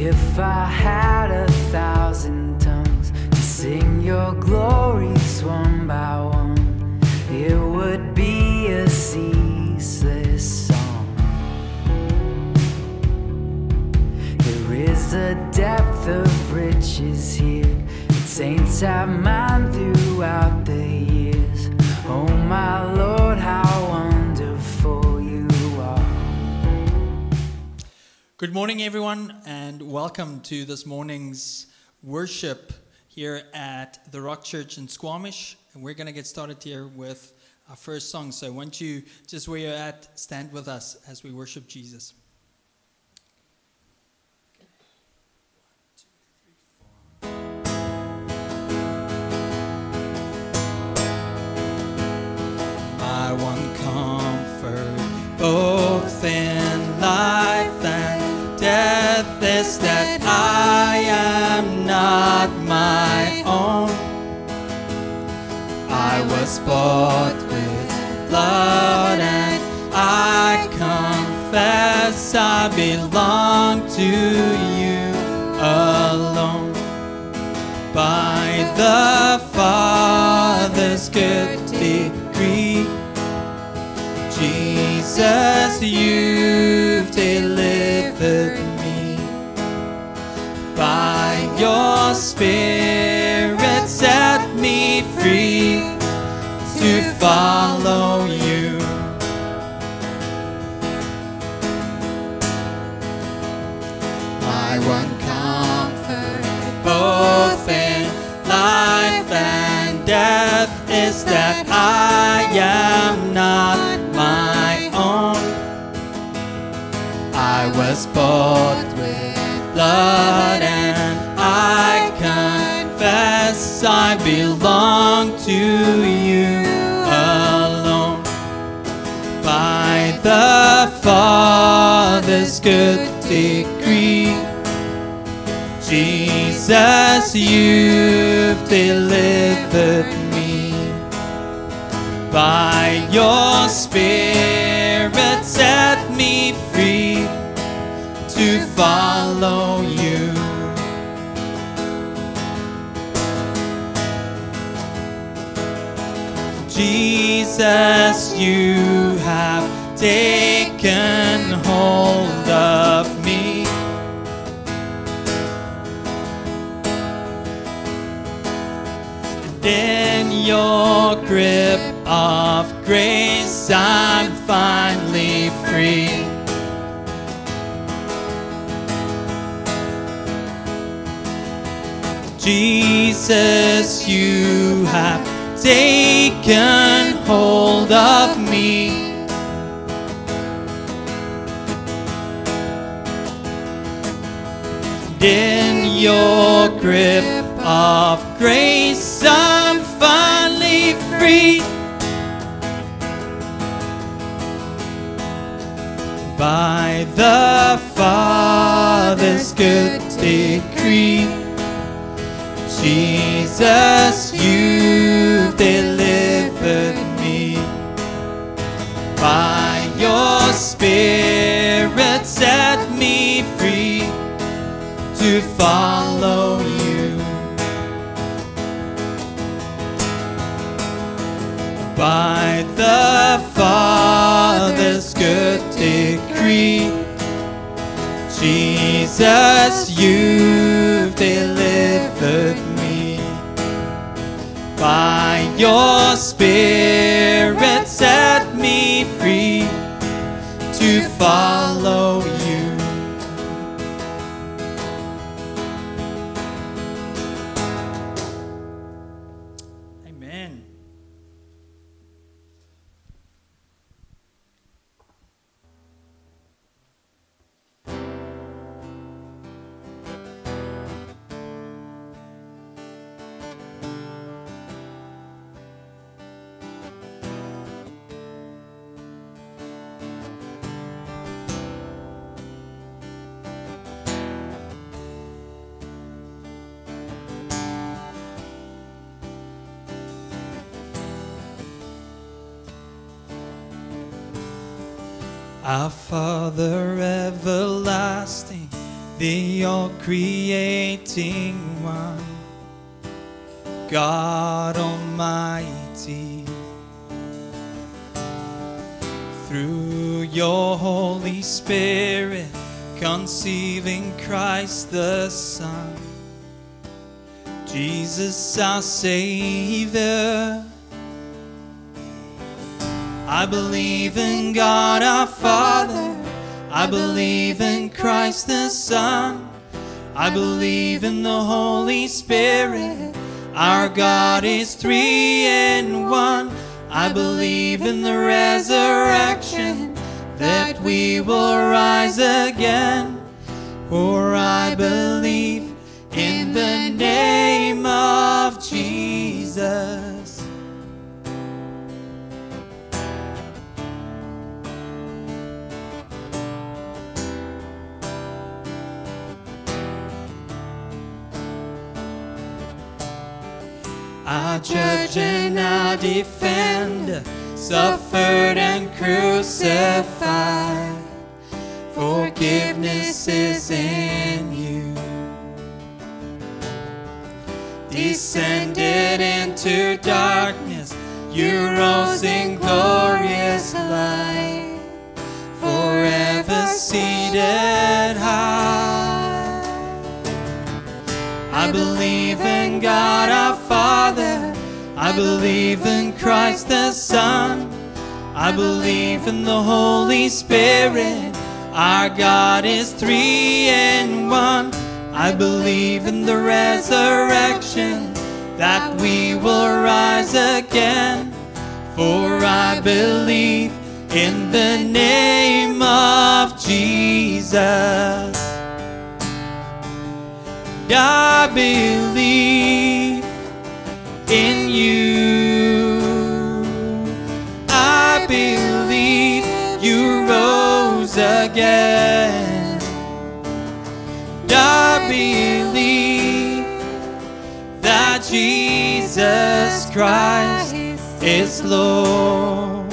If I had a thousand tongues to sing your glories one by one, it would be a ceaseless song. There is a depth of riches here that saints have mined throughout the years. Oh, my Good morning, everyone, and welcome to this morning's worship here at the Rock Church in Squamish. And we're going to get started here with our first song. So, once you just where you're at, stand with us as we worship Jesus. my one comfort, both was bought with blood, and I confess I belong to you alone by the Father's good decree. Jesus, you've delivered me by your Spirit, follow you. my one comfort, both in life and death, is that I am not my own. I was bought with blood, and I confess I belong to you good decree. Jesus, you've delivered me by your Spirit, set me free to follow you. Jesus, you have taken hold of me. And in your grip of grace, I'm finally free. Jesus, you have taken hold of me. In your grip of grace, I'm finally free. By the Father's good decree. Jesus, you've delivered me by your Spirit, to follow you. By the Father's good decree. Jesus, you've delivered me by your Spirit, set me free to follow Jesus our Savior. I believe in God our Father. I believe in Christ the Son. I believe in the Holy Spirit. Our God is three in one. I believe in the resurrection that we will rise again. For I believe in the name Jesus. Our judge and our defender suffered and crucified. Forgiveness is in Descended into darkness, you rose in glorious light. Forever seated high. I believe in God our Father. I believe in Christ the Son. I believe in the Holy Spirit. Our God is three in one. I believe in the resurrection that we will rise again. For I believe in the name of Jesus. I believe in you. I believe you rose again. I believe that Jesus Christ is Lord.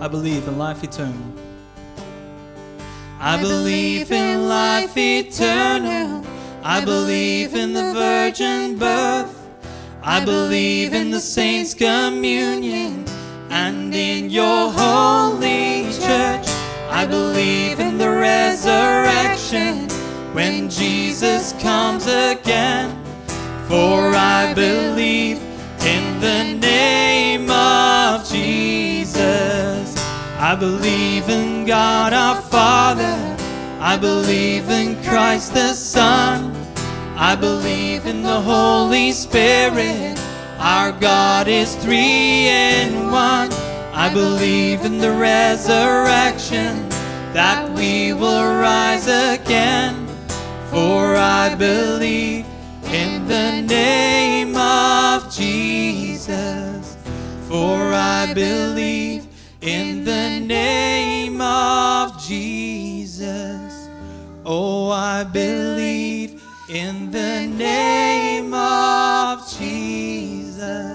I believe in life eternal. I believe in life eternal. I believe in the virgin birth. I believe in the saints' communion and in your holy church. I believe in the resurrection when Jesus comes again. For I believe in the name of Jesus. I believe in God our Father. I believe in Christ the Son. I believe in the Holy Spirit. Our God is three in one. I believe in the resurrection that we will rise again. For I believe in the name of Jesus. For I believe in the name of Jesus. Oh, I believe in the name of Jesus.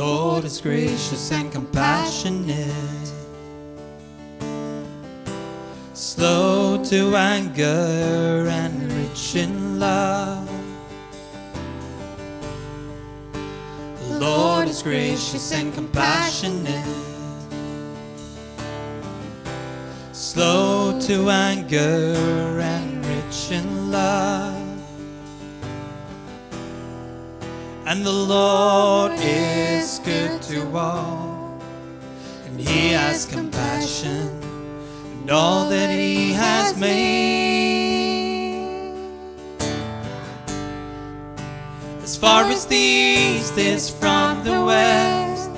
Lord is gracious and compassionate, slow to anger and rich in love. The Lord is gracious and compassionate, slow to anger and rich in love. And the Lord is good to all, and He has compassion on all that He has made. As far as the east is from the west,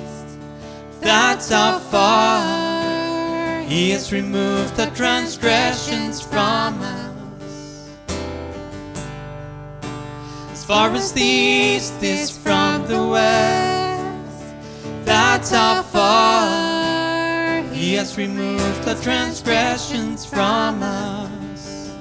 that's how far He has removed the transgressions from us. As far as the east is from the west, that's how far He has removed the transgressions from us.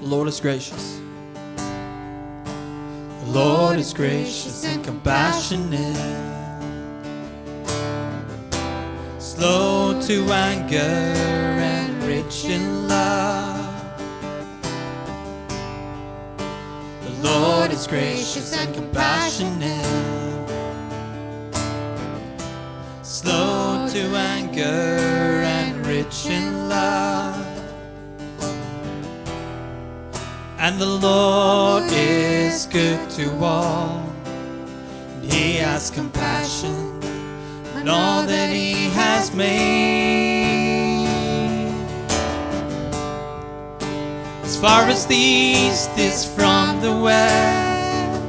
Lord is gracious. Lord is gracious and compassionate, slow to anger and rich in love. The Lord is gracious and compassionate, slow to anger and rich in love. And the Lord is good to all. And He has compassion on all that He has made. As far as the east is from the west,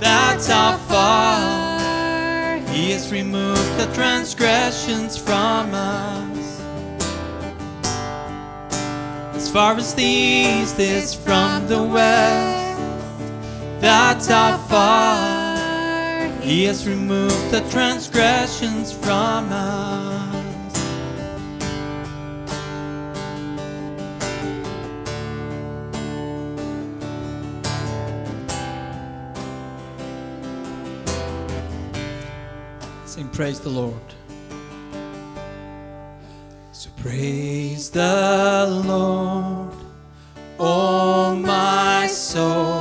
that's how far He has removed the transgressions from us. As far as the east is from the west, that's how far He has removed the transgressions from us. Sing praise the Lord. Praise the Lord, oh my soul.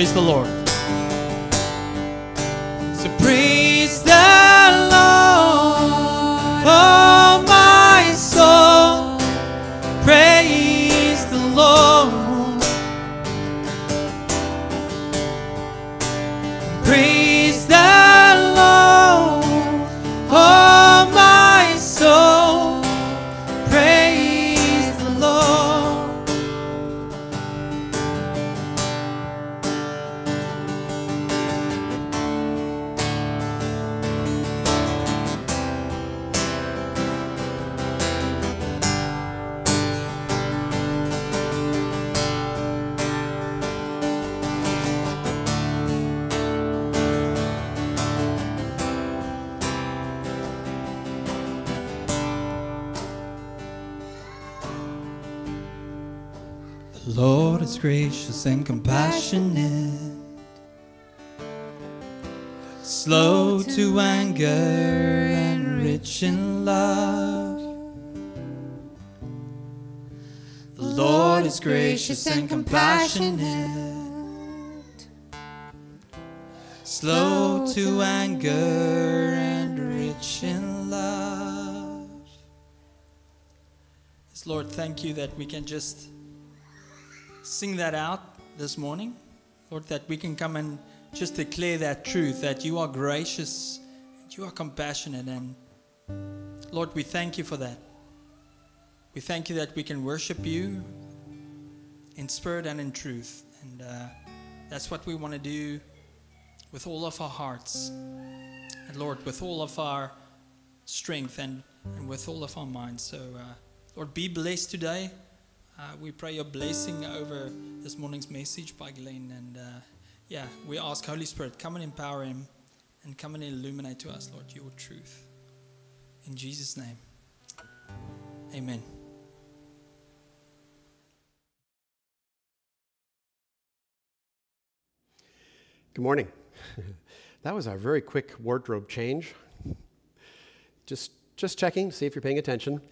Praise the Lord. Is gracious and compassionate, slow to anger and rich in love. The Lord is gracious and compassionate, slow to anger and rich in love. Lord, thank you that we can just sing that out this morning. Lord, that we can come and just declare that truth that you are gracious, you are compassionate. And Lord, we thank you for that. We thank you that we can worship you in spirit and in truth. And uh, that's what we want to do with all of our hearts. And Lord, with all of our strength and, and with all of our minds. So, uh, Lord, be blessed today. Uh, we pray your blessing over this morning's message by Glenn. And uh, yeah, we ask Holy Spirit, come and empower him and come and illuminate to us, Lord, your truth. In Jesus' name, amen. Good morning. that was a very quick wardrobe change. Just, just checking, see if you're paying attention.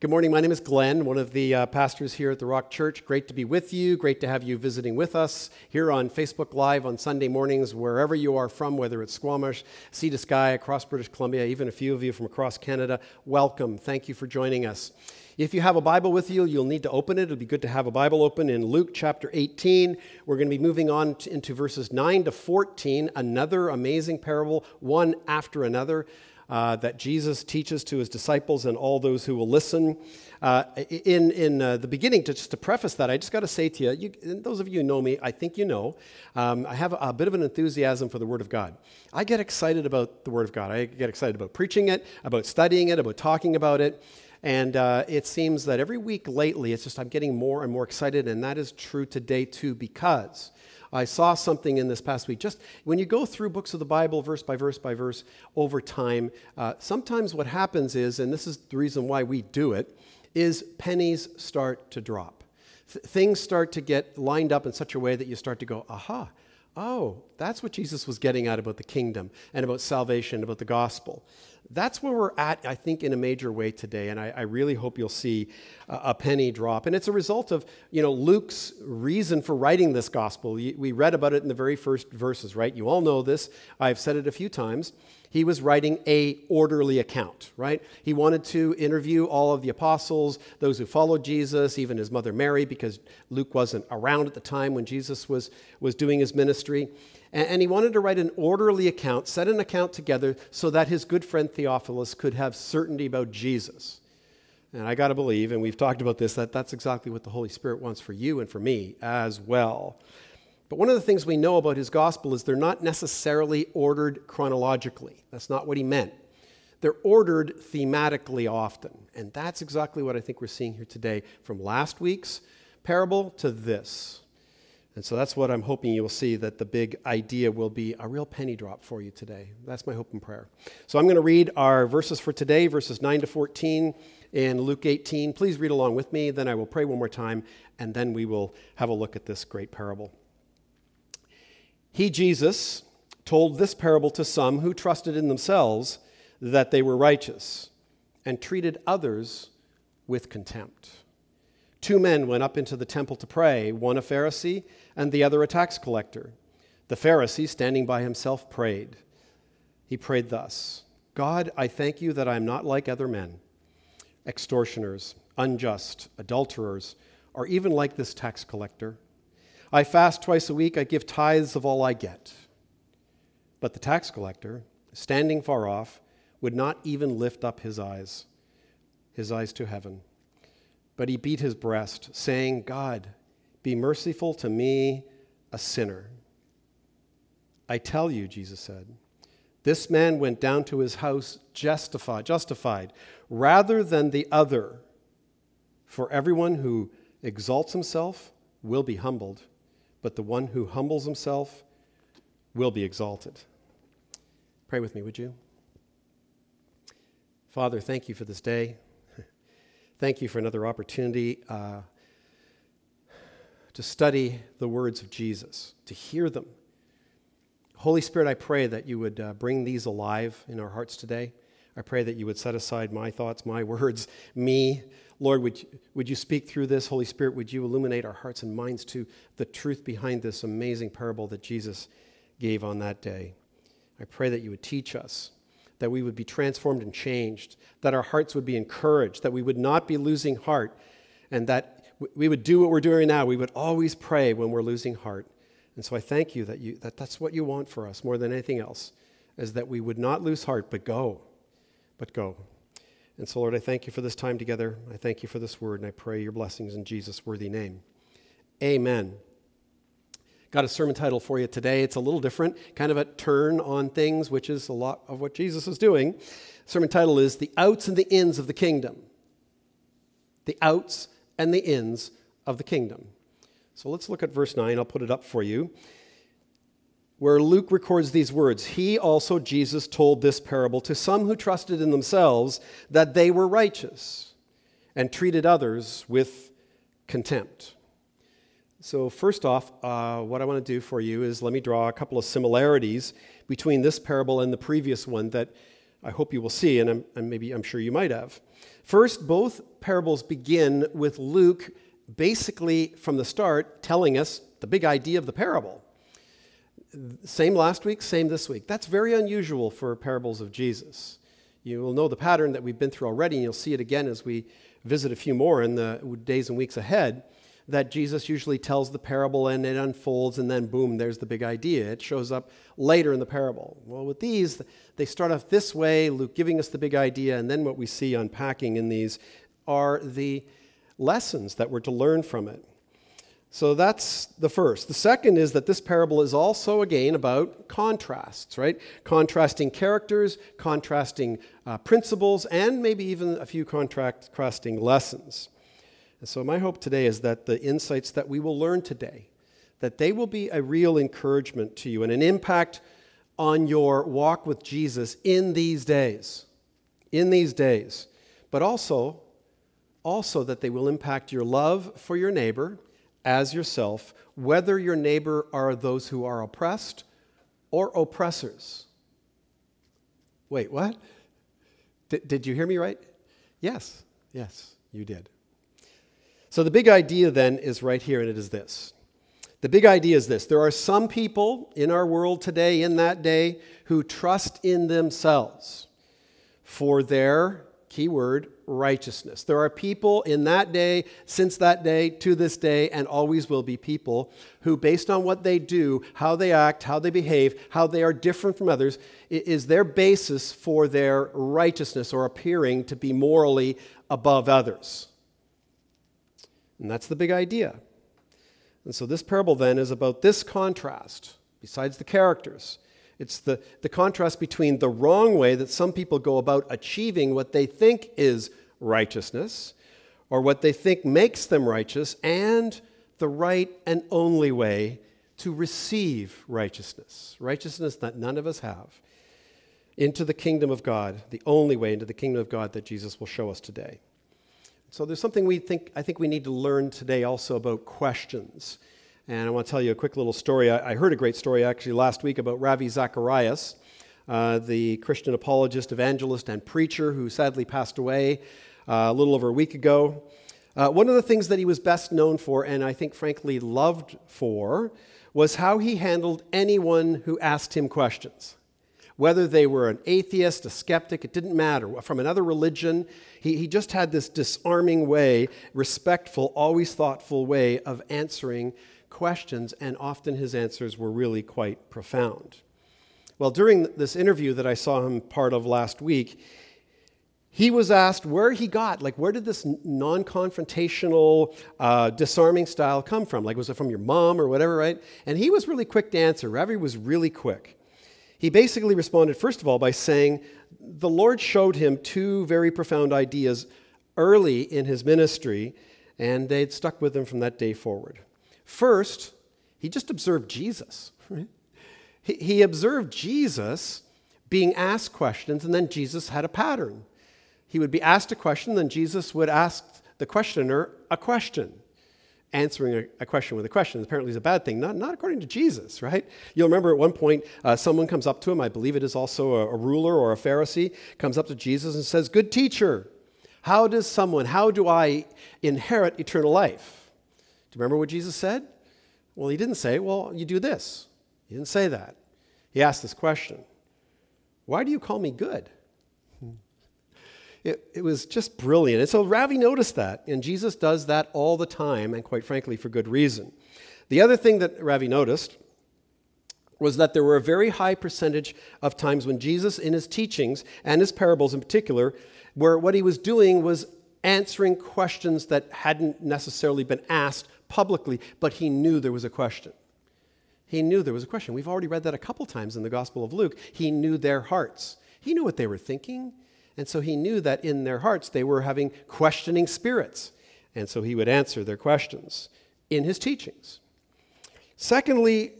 Good morning. My name is Glenn, one of the uh, pastors here at the Rock Church. Great to be with you. Great to have you visiting with us here on Facebook Live on Sunday mornings, wherever you are from, whether it's Squamish, Sea to Sky, across British Columbia, even a few of you from across Canada. Welcome. Thank you for joining us. If you have a Bible with you, you'll need to open it. It'll be good to have a Bible open in Luke chapter 18. We're going to be moving on to, into verses 9 to 14, another amazing parable, one after another uh, that Jesus teaches to his disciples and all those who will listen. Uh, in in uh, the beginning, to, just to preface that, I just got to say to you, you, those of you who know me, I think you know, um, I have a, a, bit of an enthusiasm for the Word of God. I get excited about the Word of God. I get excited about preaching it, about studying it, about talking about it. And uh, it seems that every week lately, it's just I'm getting more and more excited, and that is true today too, because I saw something in this past week. Just when you go through books of the Bible, verse by verse by verse, over time, uh, sometimes what happens is, and this is the reason why we do it, is pennies start to drop. Th- things start to get lined up in such a way that you start to go, aha, oh, that's what Jesus was getting at about the kingdom and about salvation, about the gospel that's where we're at, I think, in a major way today. And I, I really hope you'll see a, a, penny drop. And it's a result of, you know, Luke's reason for writing this gospel. We read about it in the very first verses, right? You all know this. I've said it a few times. He was writing a orderly account, right? He wanted to interview all of the apostles, those who followed Jesus, even his mother Mary, because Luke wasn't around at the time when Jesus was, was doing his ministry. And, he wanted to write an orderly account, set an account together so that his good friend Theophilus could have certainty about Jesus. And I got to believe, and we've talked about this, that that's exactly what the Holy Spirit wants for you and for me as well. But one of the things we know about his gospel is they're not necessarily ordered chronologically. That's not what he meant. They're ordered thematically often. And that's exactly what I think we're seeing here today from last week's parable to this. And so that's what I'm hoping you'll see that the big idea will be a real penny drop for you today. That's my hope and prayer. So I'm going to read our verses for today, verses 9 to 14 in Luke 18. Please read along with me, then I will pray one more time, and then we will have a look at this great parable. He, Jesus, told this parable to some who trusted in themselves that they were righteous and treated others with contempt. Two men went up into the temple to pray, one a Pharisee and the other a tax collector. The Pharisee, standing by himself, prayed. He prayed thus God, I thank you that I am not like other men, extortioners, unjust, adulterers, or even like this tax collector. I fast twice a week, I give tithes of all I get. But the tax collector, standing far off, would not even lift up his eyes, his eyes to heaven but he beat his breast, saying, God, be merciful to me, a sinner. I tell you, Jesus said, this man went down to his house justified, justified rather than the other. For everyone who exalts himself will be humbled, but the one who humbles himself will be exalted. Pray with me, would you? Father, thank you for this day. Thank you for another opportunity uh, to study the words of Jesus, to hear them. Holy Spirit, I pray that you would uh, bring these alive in our hearts today. I pray that you would set aside my thoughts, my words, me. Lord, would you, would you speak through this? Holy Spirit, would you illuminate our hearts and minds to the truth behind this amazing parable that Jesus gave on that day? I pray that you would teach us that we would be transformed and changed, that our hearts would be encouraged, that we would not be losing heart, and that we would do what we're doing now. We would always pray when we're losing heart. And so I thank you that, you that that's what you want for us more than anything else, is that we would not lose heart, but go, but go. And so, Lord, I thank you for this time together. I thank you for this word, and I pray your blessings in Jesus' worthy name. Amen. Got a sermon title for you today. It's a little different, kind of a turn on things, which is a lot of what Jesus is doing. Sermon title is The Outs and the Ins of the Kingdom. The Outs and the Ins of the Kingdom. So let's look at verse 9. I'll put it up for you. where Luke records these words He also, Jesus, told this parable to some who trusted in themselves that they were righteous and treated others with contempt. So, first off, uh, what I want to do for you is let me draw a couple of similarities between this parable and the previous one that I hope you will see, and, I'm, and maybe I'm sure you might have. First, both parables begin with Luke basically from the start telling us the big idea of the parable. Same last week, same this week. That's very unusual for parables of Jesus. You will know the pattern that we've been through already, and you'll see it again as we visit a few more in the days and weeks ahead. That Jesus usually tells the parable and it unfolds, and then boom, there's the big idea. It shows up later in the parable. Well, with these, they start off this way, Luke giving us the big idea, and then what we see unpacking in these are the lessons that we're to learn from it. So that's the first. The second is that this parable is also, again, about contrasts, right? Contrasting characters, contrasting uh, principles, and maybe even a few contrasting lessons. And so my hope today is that the insights that we will learn today, that they will be a real encouragement to you and an impact on your walk with Jesus in these days. In these days. But also, also that they will impact your love for your neighbor as yourself, whether your neighbor are those who are oppressed or oppressors. Wait, what? D- did you hear me right? Yes, yes, you did. So the big idea then is right here, and it is this. The big idea is this there are some people in our world today, in that day, who trust in themselves for their keyword righteousness. There are people in that day, since that day, to this day, and always will be people who, based on what they do, how they act, how they behave, how they are different from others, is their basis for their righteousness or appearing to be morally above others. And that's the big idea. And so this parable then is about this contrast, besides the characters it's the, the contrast between the wrong way that some people go about achieving what they think is righteousness or what they think makes them righteous and the right and only way to receive righteousness, righteousness that none of us have, into the kingdom of God, the only way into the kingdom of God that Jesus will show us today. So there's something we think I think we need to learn today also about questions. And I want to tell you a quick little story. I, I heard a great story actually last week about Ravi Zacharias, uh, the Christian apologist, evangelist, and preacher who sadly passed away uh, a little over a week ago. Uh, one of the things that he was best known for, and I think frankly loved for, was how he handled anyone who asked him questions. Whether they were an atheist, a skeptic, it didn't matter. From another religion, he, he just had this disarming way, respectful, always thoughtful way of answering questions, and often his answers were really quite profound. Well, during this interview that I saw him part of last week, he was asked where he got, like, where did this non confrontational, uh, disarming style come from? Like, was it from your mom or whatever, right? And he was really quick to answer. Ravi was really quick. He basically responded, first of all, by saying, The Lord showed him two very profound ideas early in his ministry, and they'd stuck with him from that day forward. First, he just observed Jesus. Right? He, he observed Jesus being asked questions, and then Jesus had a pattern. He would be asked a question, then Jesus would ask the questioner a question. Answering a, a question with a question apparently is a bad thing, not, not according to Jesus, right? You'll remember at one point, uh, someone comes up to him, I believe it is also a, a ruler or a Pharisee, comes up to Jesus and says, Good teacher, how does someone, how do I inherit eternal life? Do you remember what Jesus said? Well, he didn't say, well, you do this. He didn't say that. He asked this question Why do you call me good? It, it was just brilliant. And so Ravi noticed that, and Jesus does that all the time, and quite frankly, for good reason. The other thing that Ravi noticed was that there were a very high percentage of times when Jesus, in his teachings and his parables in particular, where what he was doing was answering questions that hadn't necessarily been asked publicly, but he knew there was a question. He knew there was a question. We've already read that a couple times in the Gospel of Luke. He knew their hearts. He knew what they were thinking, and so he knew that in their hearts they were having questioning spirits. And so he would answer their questions in his teachings. Secondly,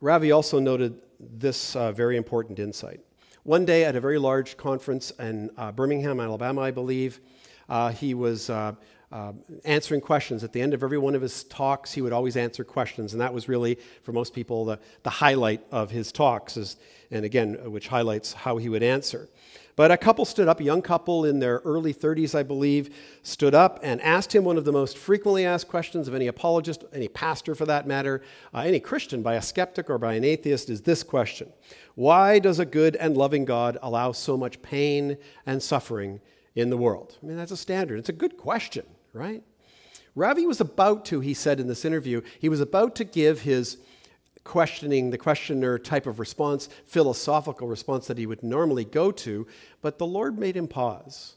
Ravi also noted this uh, very important insight. One day at a very large conference in uh, Birmingham, Alabama, I believe, uh, he was uh, uh, answering questions. At the end of every one of his talks, he would always answer questions, and that was really, for most people, the, the highlight of his talks, is, and again, which highlights how he would answer. But a couple stood up, a young couple in their early 30s, I believe, stood up and asked him one of the most frequently asked questions of any apologist, any pastor for that matter, uh, any Christian by a skeptic or by an atheist is this question Why does a good and loving God allow so much pain and suffering in the world? I mean, that's a standard. It's a good question, right? Ravi was about to, he said in this interview, he was about to give his questioning, the questioner type of response, philosophical response that he would normally go to, but the Lord made him pause.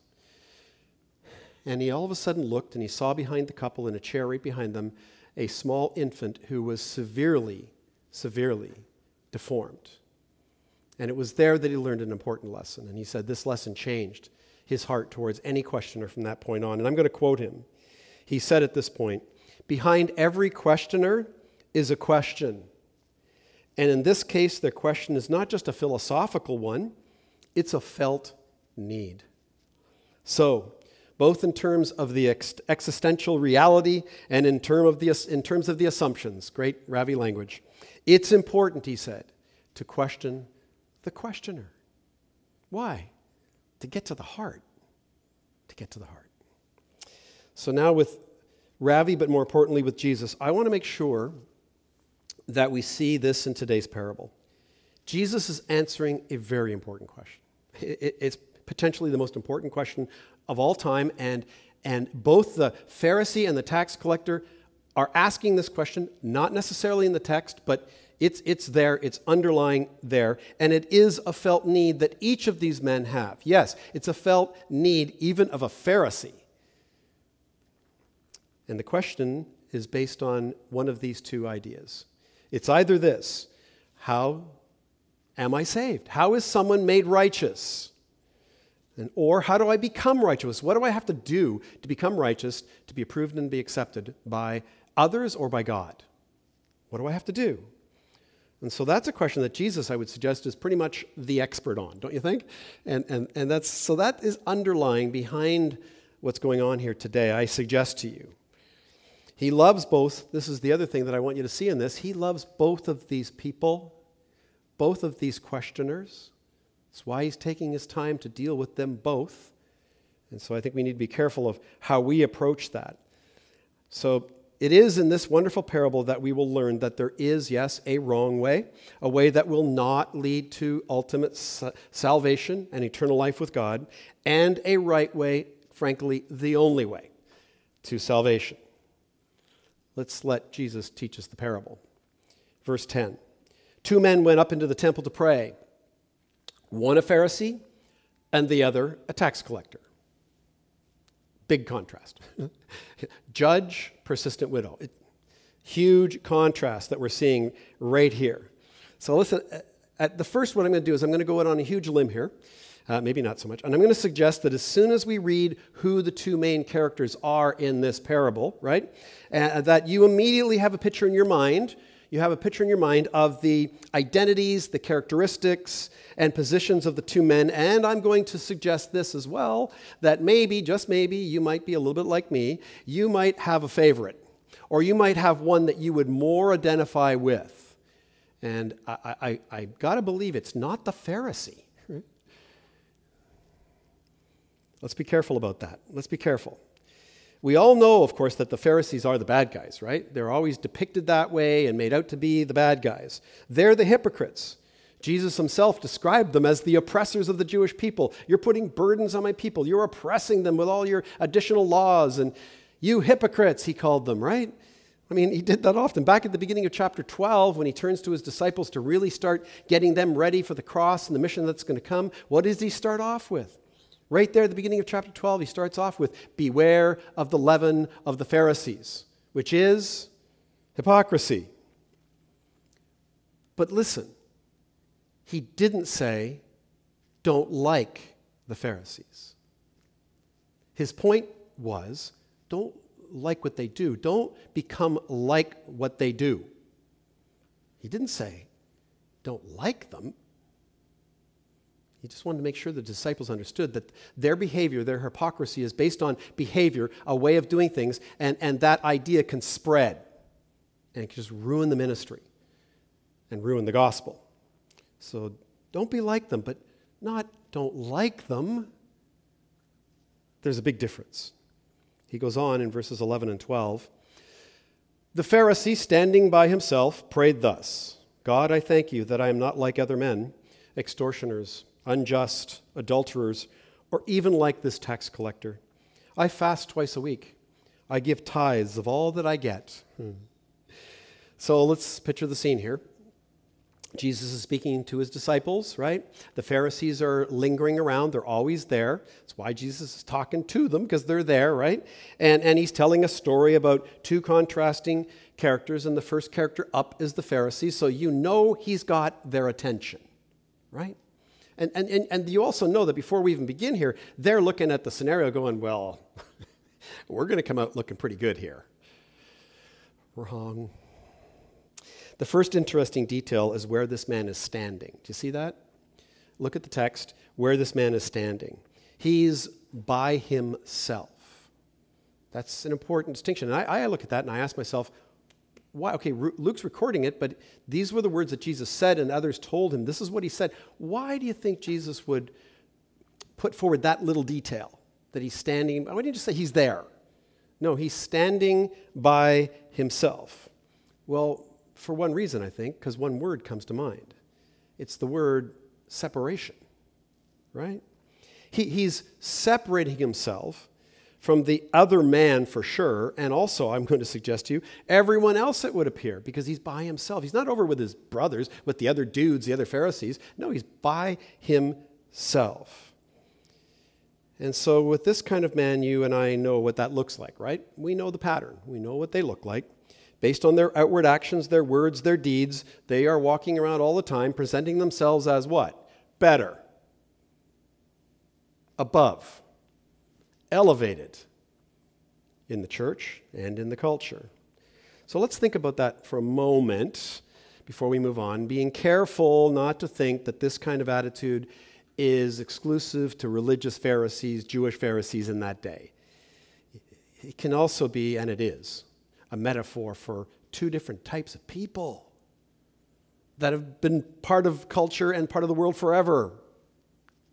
And he all of a sudden looked and he saw behind the couple in a chair right behind them a small infant who was severely, severely deformed. And it was there that he learned an important lesson. And he said this lesson changed his heart towards any questioner from that point on. And I'm going to quote him. He said at this point Behind every questioner is a question. And in this case, their question is not just a philosophical one, it's a felt need. So, both in terms of the ex- existential reality and in, term of the, in terms of the assumptions, great Ravi language, it's important, he said, to question the questioner. Why? To get to the heart. To get to the heart. So now with Ravi, but more importantly with Jesus, I want to make sure that we see this in today's parable. Jesus is answering a very important question. It's potentially the most important question of all time, and, and both the Pharisee and the tax collector are asking this question, not necessarily in the text, but it's, it's there, it's underlying there, and it is a felt need that each of these men have. Yes, it's a felt need even of a Pharisee. And the question is based on one of these two ideas it's either this How am I saved? How is someone made righteous? And, or how do I become righteous? What do I have to do to become righteous, to be approved and be accepted by others or by God? What do I have to do? And so that's a question that Jesus, I would suggest, is pretty much the expert on, don't you think? And, and, and that's, so that is underlying behind what's going on here today, I suggest to you. He loves both. This is the other thing that I want you to see in this. He loves both of these people, both of these questioners. That's why he's taking his time to deal with them both. And so I think we need to be careful of how we approach that. So it is in this wonderful parable that we will learn that there is, yes, a wrong way, a way that will not lead to ultimate salvation and eternal life with God, and a right way, frankly, the only way to salvation. Let's let Jesus teach us the parable. Verse 10 Two men went up into the temple to pray, one a Pharisee and the other a tax collector. Big contrast. Judge, persistent widow. It, huge contrast that we're seeing right here. So, listen, at the first, what I'm going to do is I'm going to go out on a huge limb here uh, maybe not so much. And I'm going to suggest that as soon as we read who the two main characters are in this parable, right, uh, that you immediately have a picture in your mind. You have a picture in your mind of the identities, the characteristics, and positions of the two men. And I'm going to suggest this as well that maybe, just maybe, you might be a little bit like me. You might have a favorite, or you might have one that you would more identify with. And I, I, I got to believe it's not the Pharisee. Let's be careful about that. Let's be careful. We all know, of course, that the Pharisees are the bad guys, right? They're always depicted that way and made out to be the bad guys. They're the hypocrites. Jesus himself described them as the oppressors of the Jewish people. You're putting burdens on my people. You're oppressing them with all your additional laws. And you hypocrites, he called them, right? I mean, he did that often. Back at the beginning of chapter 12, when he turns to his disciples to really start getting them ready for the cross and the mission that's going to come, what does he start off with? Right there at the beginning of chapter 12, he starts off with Beware of the leaven of the Pharisees, which is hypocrisy. But listen, he didn't say, Don't like the Pharisees. His point was, Don't like what they do, don't become like what they do. He didn't say, don't like them. He just wanted to make sure the disciples understood that their behavior, their hypocrisy, is based on behavior, a way of doing things, and, and that idea can spread and it can just ruin the ministry and ruin the gospel. So don't be like them, but not don't like them. There's a big difference. He goes on in verses 11 and 12. The Pharisee, standing by himself, prayed thus God, I thank you that I am not like other men, extortioners, unjust, adulterers, or even like this tax collector. I fast twice a week. I give tithes of all that I get. Hmm. So let's picture the scene here. Jesus is speaking to his disciples, right? The Pharisees are lingering around. They're always there. That's why Jesus is talking to them, because they're there, right? And, and he's telling a story about two contrasting characters, and the first character up is the Pharisees, so you know he's got their attention, right? And, and, and, and you also know that before we even begin here, they're looking at the scenario going, well, we're going to come out looking pretty good here. Wrong. The first interesting detail is where this man is standing. Do you see that? Look at the text, where this man is standing. He's by himself. That's an important distinction. And I, I look at that and I ask myself, why? Okay, Luke's recording it, but these were the words that Jesus said and others told him. This is what he said. Why do you think Jesus would put forward that little detail that he's standing? Why didn't you just say he's there? No, he's standing by himself. Well, for one reason, I think, because one word comes to mind. It's the word separation, right? He, he's separating himself from the other man for sure, and also, I'm going to suggest to you, everyone else it would appear, because he's by himself. He's not over with his brothers, with the other dudes, the other Pharisees. No, he's by himself. And so, with this kind of man, you and I know what that looks like, right? We know the pattern, we know what they look like. Based on their outward actions, their words, their deeds, they are walking around all the time presenting themselves as what? Better, above, elevated in the church and in the culture. So let's think about that for a moment before we move on, being careful not to think that this kind of attitude is exclusive to religious Pharisees, Jewish Pharisees in that day. It can also be, and it is, a metaphor for two different types of people that have been part of culture and part of the world forever.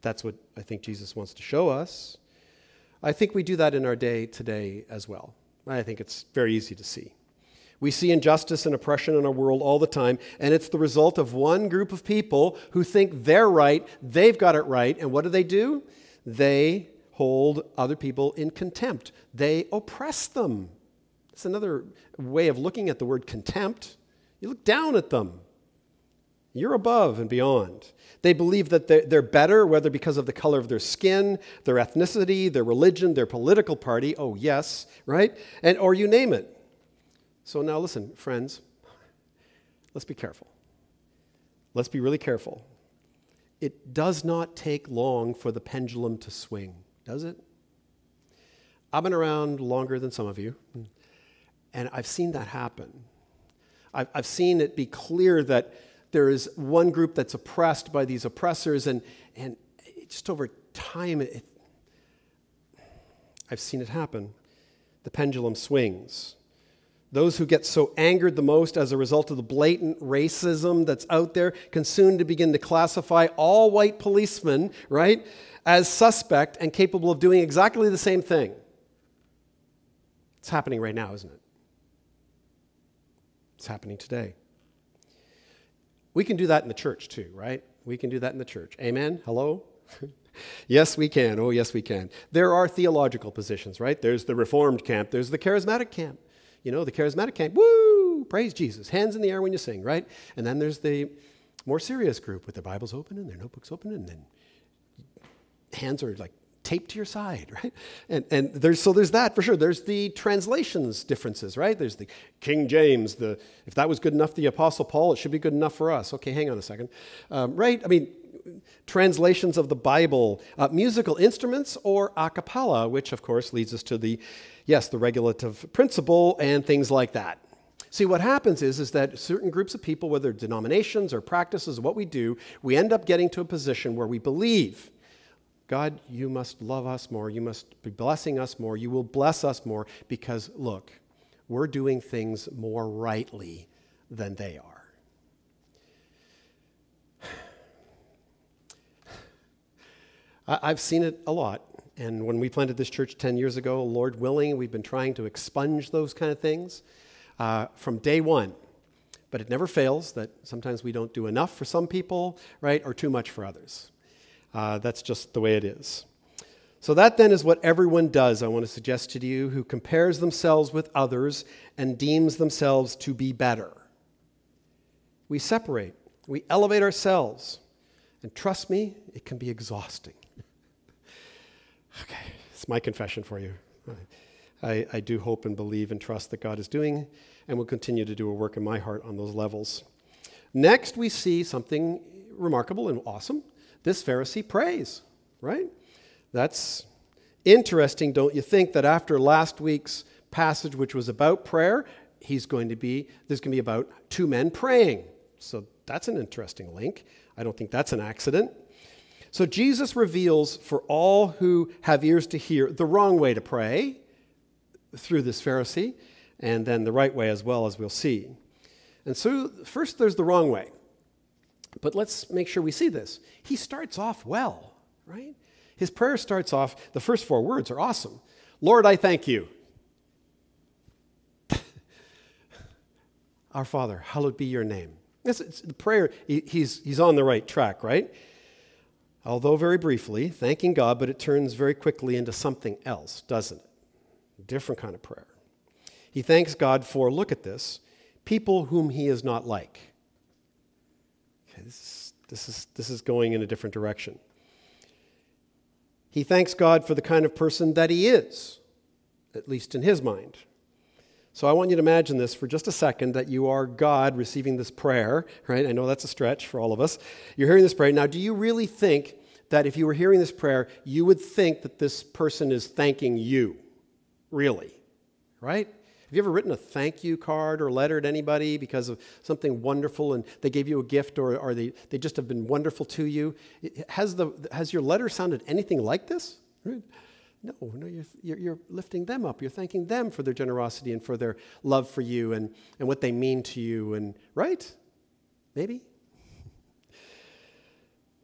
That's what I think Jesus wants to show us. I think we do that in our day today as well. I think it's very easy to see. We see injustice and oppression in our world all the time, and it's the result of one group of people who think they're right, they've got it right, and what do they do? They hold other people in contempt, they oppress them. It's another way of looking at the word contempt. You look down at them. You're above and beyond. They believe that they're better, whether because of the color of their skin, their ethnicity, their religion, their political party. Oh, yes, right? And, or you name it. So now listen, friends, let's be careful. Let's be really careful. It does not take long for the pendulum to swing, does it? I've been around longer than some of you. And I've seen that happen. I've, I've seen it be clear that there is one group that's oppressed by these oppressors, and, and just over time, it, I've seen it happen. The pendulum swings. Those who get so angered the most as a result of the blatant racism that's out there can soon to begin to classify all white policemen, right, as suspect and capable of doing exactly the same thing. It's happening right now, isn't it? It's happening today. We can do that in the church too, right? We can do that in the church. Amen? Hello? yes, we can. Oh, yes, we can. There are theological positions, right? There's the Reformed camp, there's the charismatic camp. You know, the charismatic camp, woo, praise Jesus, hands in the air when you sing, right? And then there's the more serious group with their Bibles open and their notebooks open, and then hands are like taped to your side, right? And, and there's, so there's that for sure. There's the translations differences, right? There's the King James, the, if that was good enough the Apostle Paul, it should be good enough for us. Okay, hang on a second. Um, right? I mean, translations of the Bible, uh, musical instruments, or a cappella, which of course leads us to the, yes, the regulative principle and things like that. See, what happens is, is that certain groups of people, whether denominations or practices, what we do, we end up getting to a position where we believe, God, you must love us more. You must be blessing us more. You will bless us more because, look, we're doing things more rightly than they are. I've seen it a lot. And when we planted this church 10 years ago, Lord willing, we've been trying to expunge those kind of things uh, from day one. But it never fails that sometimes we don't do enough for some people, right, or too much for others. Uh, that's just the way it is. So, that then is what everyone does, I want to suggest to you, who compares themselves with others and deems themselves to be better. We separate, we elevate ourselves, and trust me, it can be exhausting. okay, it's my confession for you. I, I do hope and believe and trust that God is doing and will continue to do a work in my heart on those levels. Next, we see something remarkable and awesome. This Pharisee prays, right? That's interesting, don't you think, that after last week's passage, which was about prayer, he's going to be, there's going to be about two men praying. So that's an interesting link. I don't think that's an accident. So Jesus reveals for all who have ears to hear the wrong way to pray through this Pharisee, and then the right way as well, as we'll see. And so, first, there's the wrong way. But let's make sure we see this. He starts off well, right? His prayer starts off, the first four words are awesome Lord, I thank you. Our Father, hallowed be your name. This, the prayer, he, he's, he's on the right track, right? Although very briefly, thanking God, but it turns very quickly into something else, doesn't it? Different kind of prayer. He thanks God for, look at this, people whom he is not like. This, is, this, is, this is going in a different direction. He thanks God for the kind of person that he is, at least in his mind. So I want you to imagine this for just a second that you are God receiving this prayer, right? I know that's a stretch for all of us. You're hearing this prayer. Now, do you really think that if you were hearing this prayer, you would think that this person is thanking you? Really? Right? Have you ever written a thank you card or letter to anybody because of something wonderful and they gave you a gift or, or they, they just have been wonderful to you? Has, the, has your letter sounded anything like this? No, no, you're, you're, you're, lifting them up. You're thanking them for their generosity and for their love for you and, and what they mean to you. And right? Maybe?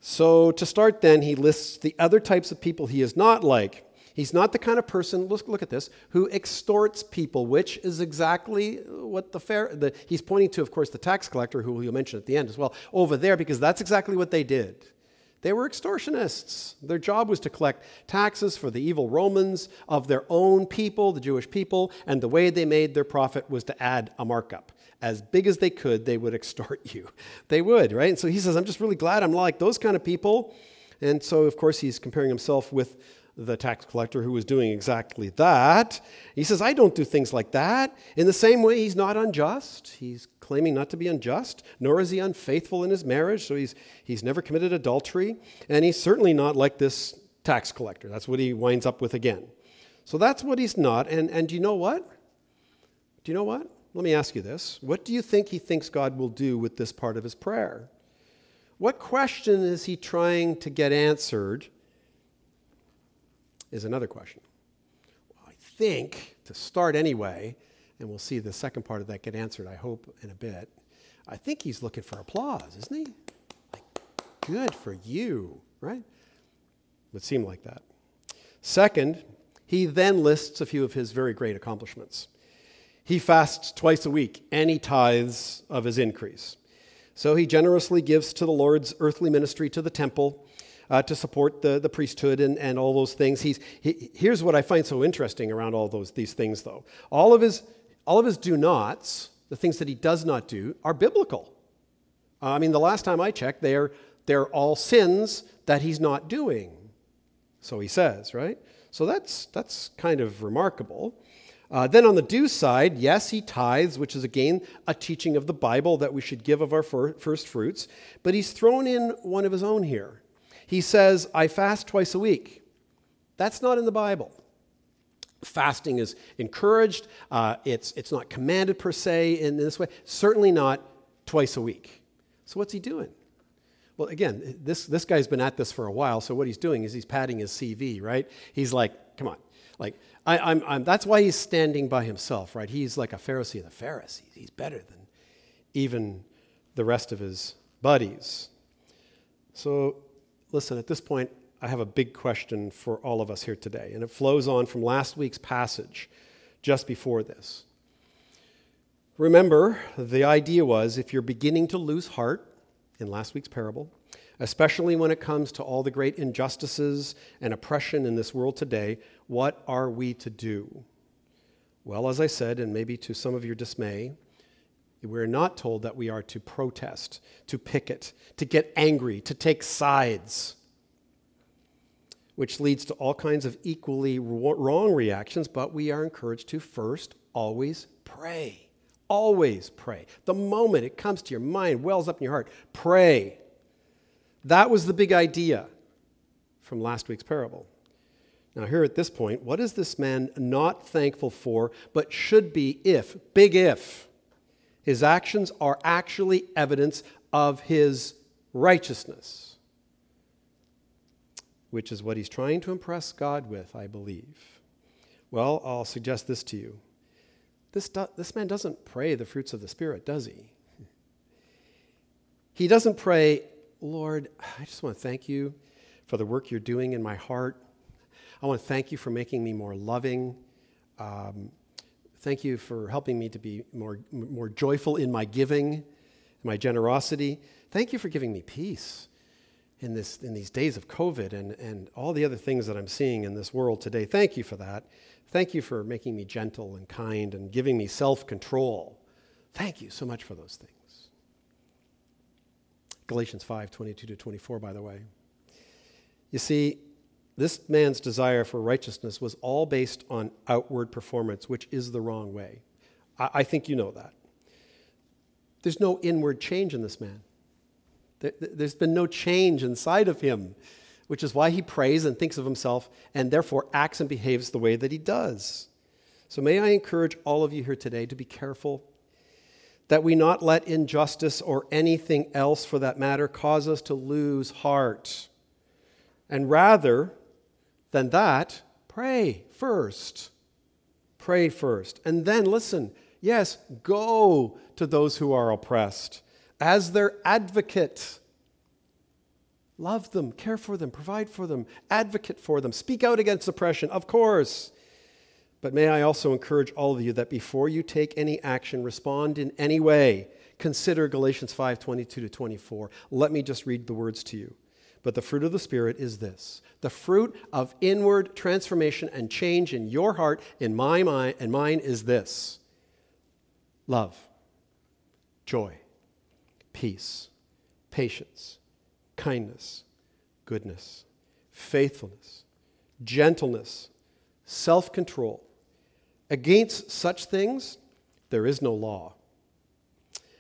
So, to start, then, he lists the other types of people he is not like. He's not the kind of person, look, look at this, who extorts people, which is exactly what the fair, the, he's pointing to, of course, the tax collector, who he'll mention at the end as well, over there, because that's exactly what they did. They were extortionists. Their job was to collect taxes for the evil Romans of their own people, the Jewish people, and the way they made their profit was to add a markup. As big as they could, they would extort you. They would, right? And so he says, I'm just really glad I'm like those kind of people. And so, of course, he's comparing himself with the tax collector who was doing exactly that. He says, I don't do things like that. In the same way, he's not unjust. He's claiming not to be unjust, nor is he unfaithful in his marriage, so he's, he's never committed adultery. And he's certainly not like this tax collector. That's what he winds up with again. So that's what he's not. And, and do you know what? Do you know what? Let me ask you this. What do you think he thinks God will do with this part of his prayer? What question is he trying to get answered is another question. Well, I think, to start anyway, and we'll see the second part of that get answered, I hope, in a bit. I think he's looking for applause, isn't he? Like, good for you, right? Would seem like that. Second, he then lists a few of his very great accomplishments. He fasts twice a week and he tithes of his increase. So he generously gives to the Lord's earthly ministry to the temple uh, to support the, the priesthood and, and all those things. He's, he, here's what I find so interesting around all those, these things, though. All of, his, all of his do nots, the things that he does not do, are biblical. Uh, I mean, the last time I checked, they're, they're all sins that he's not doing. So he says, right? So that's, that's kind of remarkable. Uh, then on the do side, yes, he tithes, which is again a teaching of the Bible that we should give of our fir- first fruits, but he's thrown in one of his own here. He says, I fast twice a week. That's not in the Bible. Fasting is encouraged. Uh, it's, it's not commanded per se in this way. Certainly not twice a week. So, what's he doing? Well, again, this, this guy's been at this for a while, so what he's doing is he's padding his CV, right? He's like, come on. Like, I, I'm, I'm, that's why he's standing by himself, right? He's like a Pharisee of the Pharisees. He's better than even the rest of his buddies. So, listen, at this point, I have a big question for all of us here today, and it flows on from last week's passage just before this. Remember, the idea was if you're beginning to lose heart in last week's parable, especially when it comes to all the great injustices and oppression in this world today, what are we to do? Well, as I said, and maybe to some of your dismay, we're not told that we are to protest, to picket, to get angry, to take sides, which leads to all kinds of equally wrong reactions, but we are encouraged to first always pray. Always pray. The moment it comes to your mind, wells up in your heart, pray. That was the big idea from last week's parable. Now, here at this point, what is this man not thankful for, but should be if, big if, his actions are actually evidence of his righteousness, which is what he's trying to impress God with, I believe. Well, I'll suggest this to you. This, do, this man doesn't pray the fruits of the Spirit, does he? He doesn't pray, Lord, I just want to thank you for the work you're doing in my heart. I want to thank you for making me more loving. Um, Thank you for helping me to be more, more joyful in my giving, my generosity. Thank you for giving me peace in, this, in these days of COVID and, and all the other things that I'm seeing in this world today. Thank you for that. Thank you for making me gentle and kind and giving me self control. Thank you so much for those things. Galatians 5 22 to 24, by the way. You see, this man's desire for righteousness was all based on outward performance, which is the wrong way. I, I think you know that. There's no inward change in this man. There, there's been no change inside of him, which is why he prays and thinks of himself and therefore acts and behaves the way that he does. So, may I encourage all of you here today to be careful that we not let injustice or anything else for that matter cause us to lose heart, and rather than that, pray first. Pray first. And then listen, yes, go to those who are oppressed as their advocate. Love them, care for them, provide for them, advocate for them, speak out against oppression, of course. But may I also encourage all of you that before you take any action, respond in any way, consider Galatians 5 22 to 24. Let me just read the words to you. But the fruit of the Spirit is this the fruit of inward transformation and change in your heart, in my mind, and mine is this love, joy, peace, patience, kindness, goodness, faithfulness, gentleness, self control. Against such things, there is no law.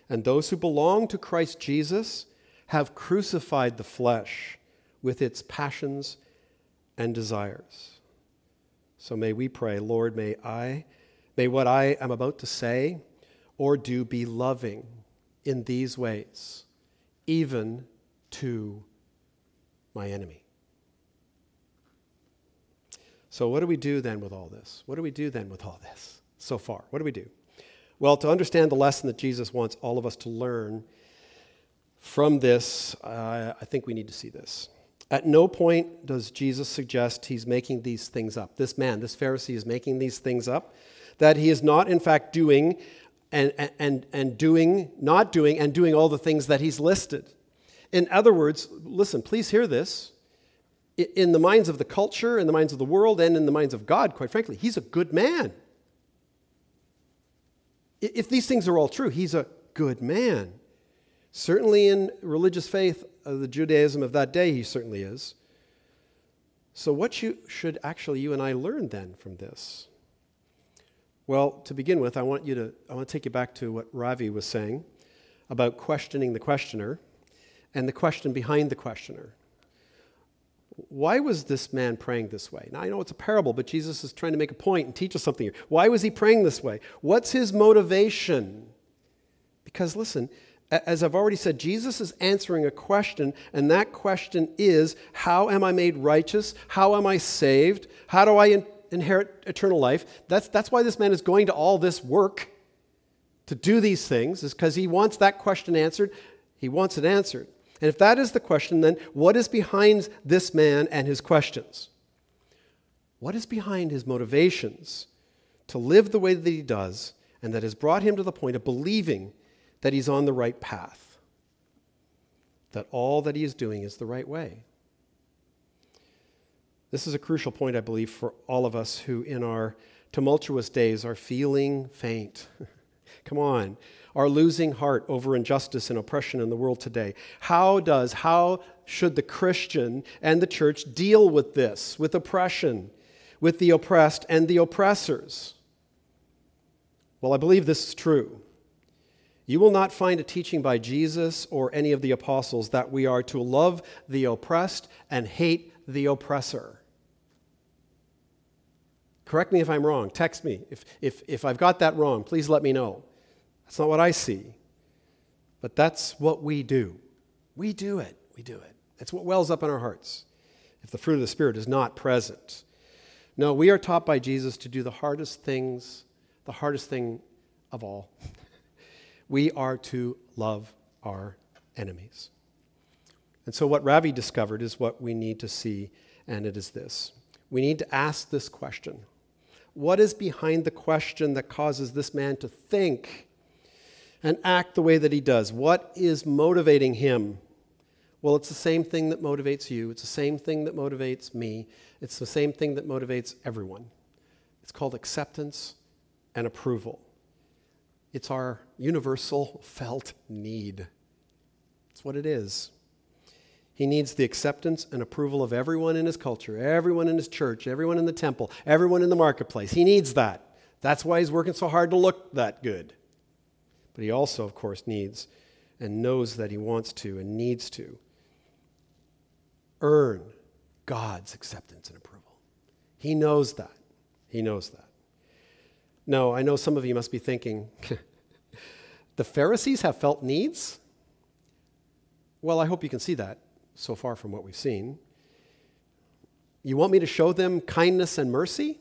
And those who belong to Christ Jesus, have crucified the flesh with its passions and desires. So may we pray, Lord, may I, may what I am about to say or do be loving in these ways, even to my enemy. So, what do we do then with all this? What do we do then with all this so far? What do we do? Well, to understand the lesson that Jesus wants all of us to learn from this, uh, I think we need to see this. At no point does Jesus suggest he's making these things up. This man, this Pharisee, is making these things up, that he is not, in fact, doing and, and, and doing, not doing, and doing all the things that he's listed. In other words, listen, please hear this. In the minds of the culture, in the minds of the world, and in the minds of God, quite frankly, he's a good man. If these things are all true, he's a good man. Certainly in religious faith of the Judaism of that day, he certainly is. So, what you, should actually you and I learn then from this? Well, to begin with, I want you to I want to take you back to what Ravi was saying about questioning the questioner and the question behind the questioner. Why was this man praying this way? Now, I know it's a parable, but Jesus is trying to make a point and teach us something here. Why was he praying this way? What's his motivation? Because, listen, as I've already said, Jesus is answering a question, and that question is How am I made righteous? How am I saved? How do I in- inherit eternal life? That's, that's why this man is going to all this work to do these things, is because he wants that question answered. He wants it answered. And if that is the question, then what is behind this man and his questions? What is behind his motivations to live the way that he does and that has brought him to the point of believing that he's on the right path? That all that he is doing is the right way? This is a crucial point, I believe, for all of us who, in our tumultuous days, are feeling faint. Come on are losing heart over injustice and oppression in the world today. How does, how should the Christian and the church deal with this, with oppression, with the oppressed and the oppressors? Well, I believe this is true. You will not find a teaching by Jesus or any of the apostles that we are to love the oppressed and hate the oppressor. Correct me if I'm wrong. Text me. If, if, if I've got that wrong, please let me know. That's not what I see. But that's what we do. We do it. We do it. That's what wells up in our hearts if the fruit of the Spirit is not present. No, we are taught by Jesus to do the hardest things, the hardest thing of all. we are to love our enemies. And so, what Ravi discovered is what we need to see, and it is this. We need to ask this question What is behind the question that causes this man to think and act the way that he does? What is motivating him? Well, it's the same thing that motivates you. It's the same thing that motivates me. It's the same thing that motivates everyone. It's called acceptance and approval. It's our universal felt need. It's what it is. He needs the acceptance and approval of everyone in his culture, everyone in his church, everyone in the temple, everyone in the marketplace. He needs that. That's why he's working so hard to look that good. But he also, of course, needs and knows that he wants to and needs to earn God's acceptance and approval. He knows that. He knows that. No, I know some of you must be thinking, the Pharisees have felt needs? Well, I hope you can see that so far from what we've seen. You want me to show them kindness and mercy?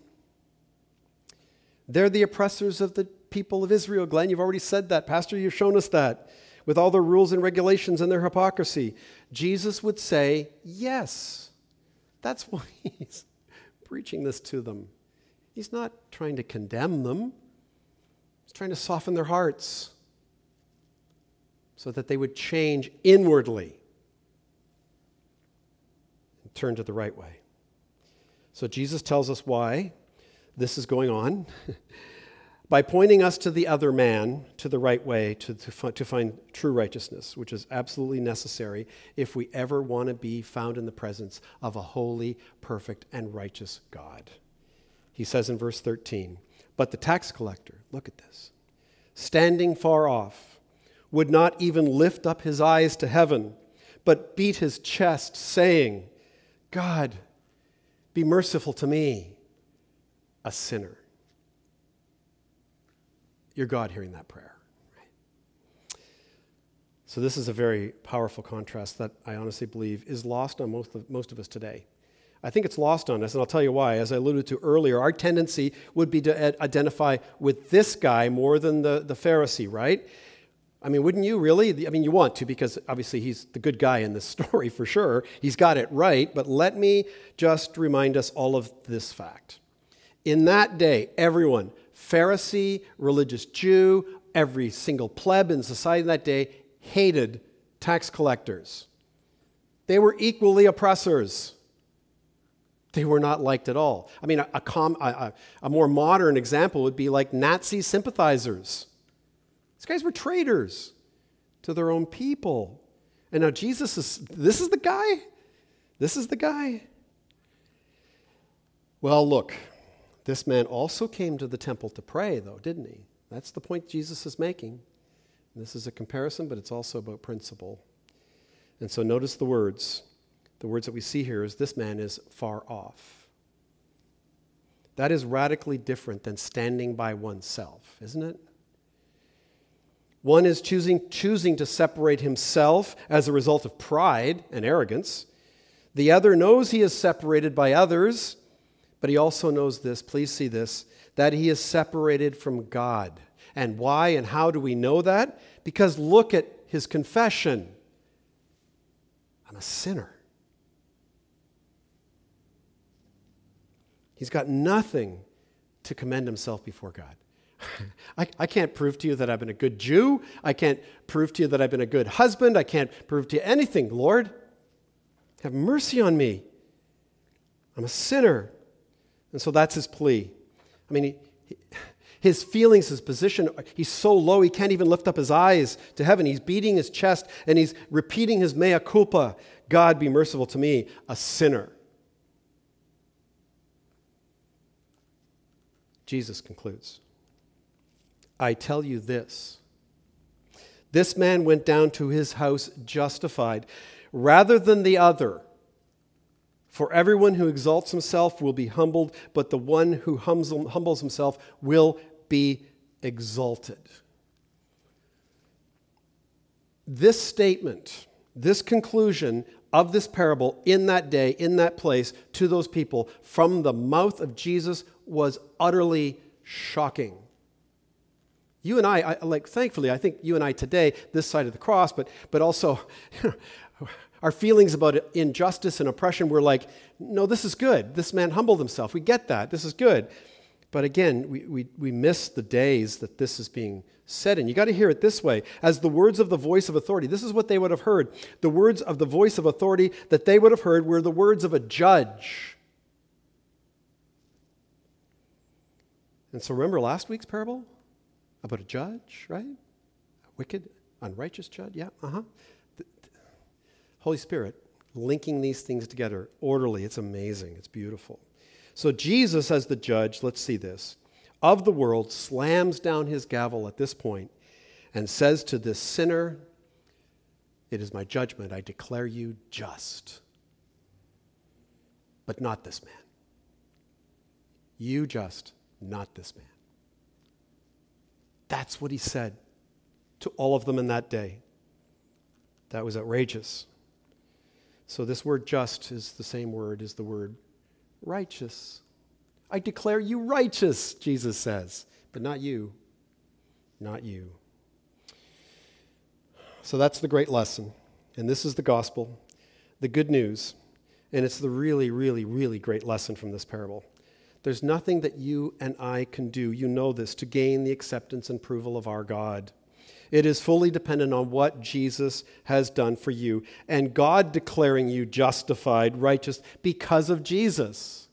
They're the oppressors of the people of Israel. Glenn, you've already said that. Pastor, you've shown us that. With all their rules and regulations and their hypocrisy. Jesus would say, Yes. That's why he's preaching this to them. He's not trying to condemn them, he's trying to soften their hearts so that they would change inwardly and turn to the right way. So Jesus tells us why this is going on. by pointing us to the other man, to the right way, to, to, to find true righteousness, which is absolutely necessary if we ever want to be found in the presence of a holy, perfect, and righteous God. He says in verse 13, But the tax collector, look at this, standing far off, would not even lift up his eyes to heaven, but beat his chest, saying, God, be merciful to me, a sinner your God hearing that prayer. So, this is a very powerful contrast that I honestly believe is lost on most of, most of us today. I think it's lost on us, and I'll tell you why. As I alluded to earlier, our tendency would be to identify with this guy more than the, the Pharisee, right? I mean, wouldn't you really? I mean, you want to because obviously he's the good guy in this story for sure. He's got it right, but let me just remind us all of this fact. In that day, everyone, Pharisee, religious Jew, every single pleb in society in that day hated tax collectors. They were equally oppressors. They were not liked at all. I mean, a, a, com, a, a more modern example would be like Nazi sympathizers. These guys were traitors to their own people. And now Jesus is, this is the guy? This is the guy? Well, look, this man also came to the temple to pray, though, didn't he? That's the point Jesus is making. This is a comparison, but it's also about principle. And so notice the words the words that we see here is this man is far off. That is radically different than standing by oneself, isn't it? One is choosing, choosing to separate himself as a result of pride and arrogance. The other knows he is separated by others, but he also knows this, please see this, that he is separated from God. And why and how do we know that? Because look at his confession I'm a sinner. He's got nothing to commend himself before God. I, I, can't prove to you that I've been a good Jew. I can't prove to you that I've been a good husband. I can't prove to you anything, Lord. Have mercy on me. I'm a sinner. And so that's his plea. I mean, he, he, his feelings, his position, he's so low he can't even lift up his eyes to heaven. He's beating his chest and he's repeating his mea culpa God, be merciful to me, a sinner. Jesus concludes I tell you this. This man went down to his house justified rather than the other. For everyone who exalts himself will be humbled, but the one who humbles himself will be exalted. This statement, this conclusion of this parable in that day, in that place, to those people from the mouth of Jesus was utterly shocking. You and I, I, like, thankfully, I think you and I today, this side of the cross, but, but also our feelings about injustice and oppression, we're like, no, this is good. This man humbled himself. We get that. This is good. But again, we, we, we miss the days that this is being said in. You got to hear it this way as the words of the voice of authority. This is what they would have heard. The words of the voice of authority that they would have heard were the words of a judge. And so remember last week's parable? about a judge, right? A wicked, unrighteous judge. Yeah, uh huh. Holy Spirit linking these things together orderly. It's amazing. It's beautiful. So Jesus, as the judge, let's see this, of the world, slams down his gavel at this point and says to this sinner, It is my judgment. I declare you just. But not this man. You just, not this man. That's what he said to all of them in that day. That was outrageous. So, this word just is the same word as the word righteous. I declare you righteous, Jesus says, but not you. Not you. So, that's the great lesson. And this is the gospel, the good news. And it's the really, really, really great lesson from this parable. There's nothing that you and I can do, you know this, to gain the acceptance and approval of our God. It is fully dependent on what Jesus has done for you and God declaring you justified, righteous because of Jesus.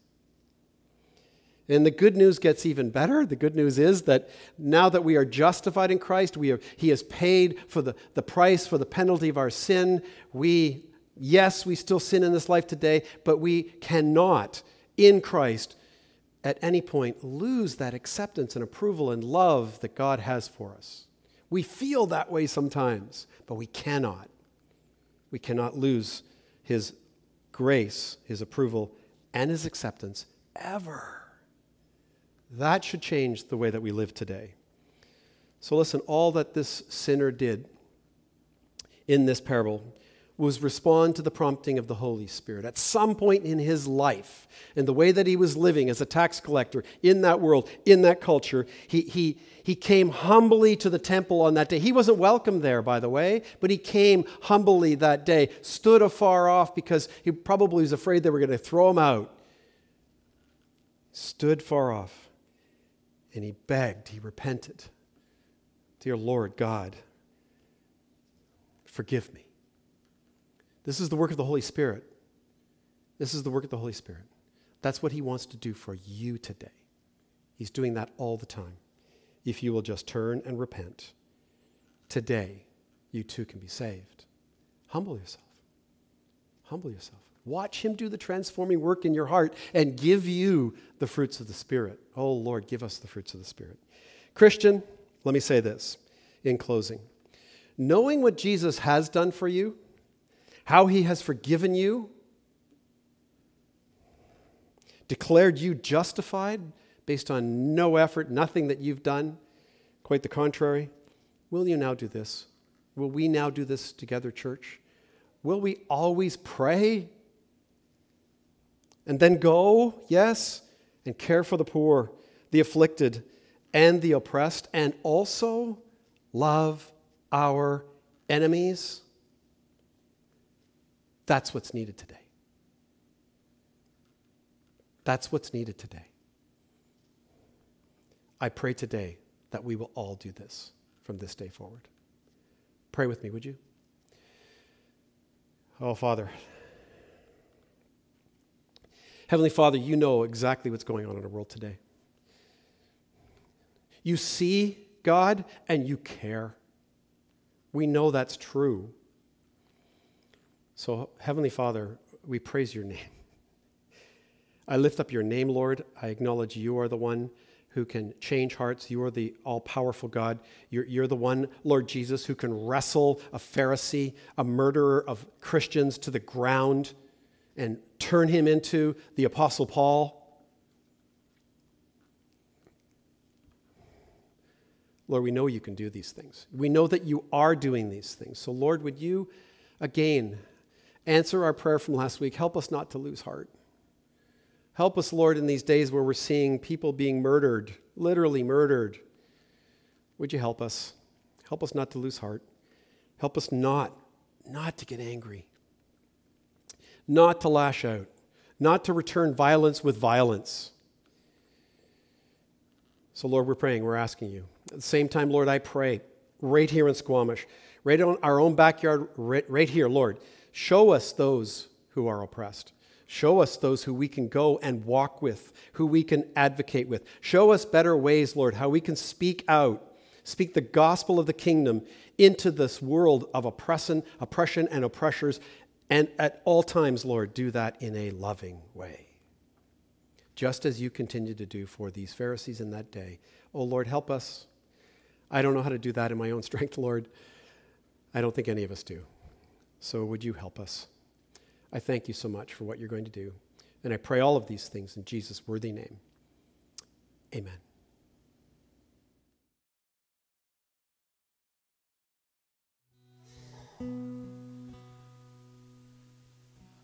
And the good news gets even better. The good news is that now that we are justified in Christ, we are, He has paid for the, the price for the penalty of our sin. We, yes, we still sin in this life today, but we cannot in Christ at any point lose that acceptance and approval and love that God has for us. We feel that way sometimes, but we cannot. We cannot lose His grace, His approval, and His acceptance ever. That should change the way that we live today. So, listen, all that this sinner did in this parable was respond to the prompting of the Holy Spirit. At some point in his life, in the way that he was living as a tax collector in that world, in that culture, he, he, he came humbly to the temple on that day. He wasn't welcome there, by the way, but he came humbly that day, stood afar off because he probably was afraid they were going to throw him out. Stood far off, and he begged, he repented. Dear Lord God, forgive me. This is the work of the Holy Spirit. This is the work of the Holy Spirit. That's what He wants to do for you today. He's doing that all the time. If you will just turn and repent, today you too can be saved. Humble yourself. Humble yourself. Watch Him do the transforming work in your heart and give you the fruits of the Spirit. Oh, Lord, give us the fruits of the Spirit. Christian, let me say this in closing. Knowing what Jesus has done for you, how he has forgiven you, declared you justified based on no effort, nothing that you've done, quite the contrary, will you now do this? Will we now do this together, church? Will we always pray and then go, yes, and care for the poor, the afflicted, and the oppressed, and also love our enemies? That's what's needed today. That's what's needed today. I pray today that we will all do this from this day forward. Pray with me, would you? Oh, Father. Heavenly Father, you know exactly what's going on in our world today. You see, God, and you care. We know that's true. So, Heavenly Father, we praise your name. I lift up your name, Lord. I acknowledge you are the one who can change hearts. You are the all powerful God. You're, you're, the one, Lord Jesus, who can wrestle a Pharisee, a murderer of Christians, to the ground and turn him into the Apostle Paul. Lord, we know you can do these things. We know that you are doing these things. So, Lord, would you again answer our prayer from last week? Help us not to lose heart. Help us, Lord, in these days where we're seeing people being murdered, literally murdered. Would you help us? Help us not to lose heart. Help us not, not to get angry, not to lash out, not to return violence with violence. So, Lord, we're praying, we're asking you. At the same time, Lord, I pray right here in Squamish, right on our own backyard, right, right here, Lord, show us those who are oppressed. Show us those who we can go and walk with, who we can advocate with. Show us better ways, Lord, how we can speak out, speak the gospel of the kingdom into this world of oppression, oppression and oppressors, and at all times, Lord, do that in a loving way. Just as you continue to do for these Pharisees in that day. Oh, Lord, help us. I don't know how to do that in my own strength, Lord. I don't think any of us do. So would you help us? I thank you so much for what you're going to do. And I pray all of these things in Jesus' worthy name. Amen.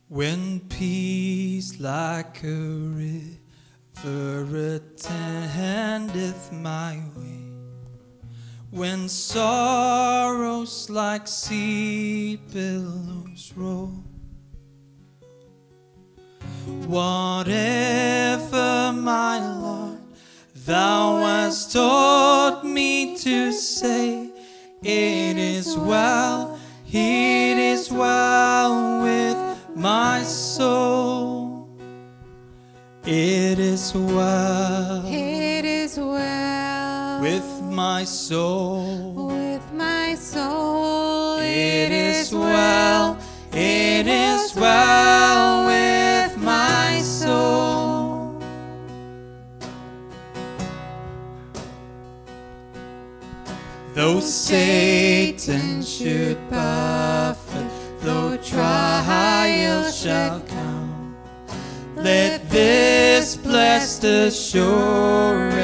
When peace like a river attendeth my way, when sorrows like sea billows roll, Whatever, my Lord, thou hast taught me to say, it is well, it is well with my soul. It is well. My soul. With my soul. It is well. It is well with my soul. Though Satan should buffet, though trial shall come, let this blessed assurance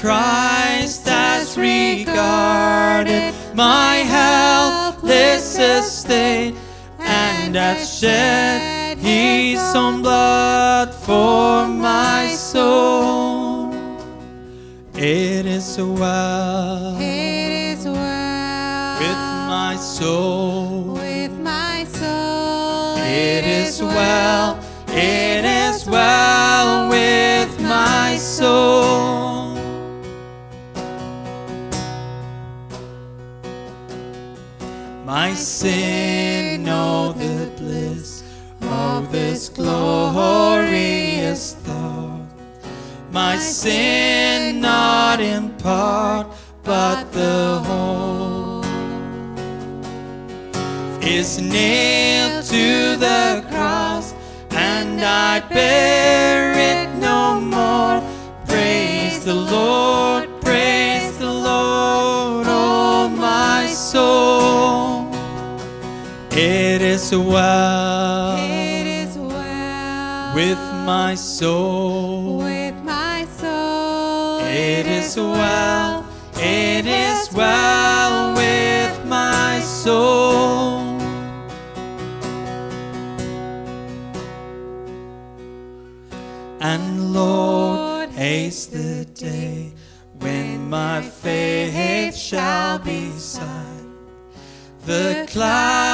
Christ has regarded my helpless estate and hath shed his own blood for my soul. It is well It is well with my soul. With my soul. It is well, it My sin, know the bliss of this glorious thought. My sin, not in part, but the whole is nailed to the cross, and I bear it no more. Praise the Lord, It is well It is well with my soul. with my soul. It is well, it is well with my soul. And Lord, haste the day when my faith shall be sight. The clouds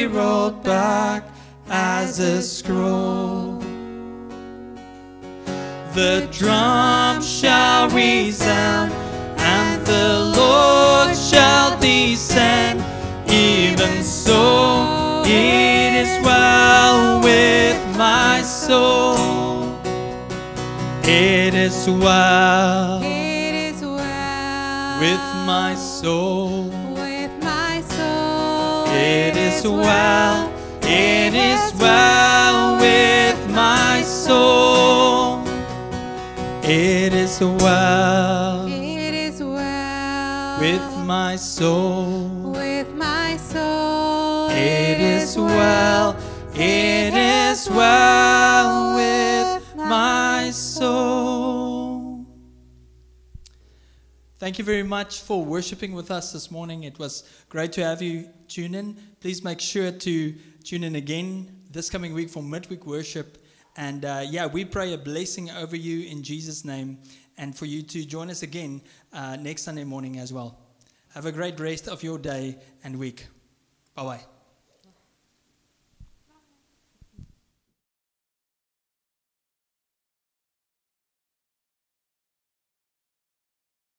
be rolled back as a scroll. The drum shall resound, and the Lord shall descend. Even so, it is well with my soul. It is well It is well with my soul. Is well, it is well with my soul. It is well It is well with my soul. with my soul. It is well, it is well Thank you very much for worshiping with us this morning. It was great to have you tune in. Please make sure to tune in again this coming week for midweek worship. And uh, yeah, we pray a blessing over you in Jesus' name and for you to join us again uh, next Sunday morning as well. Have a great rest of your day and week. Bye bye.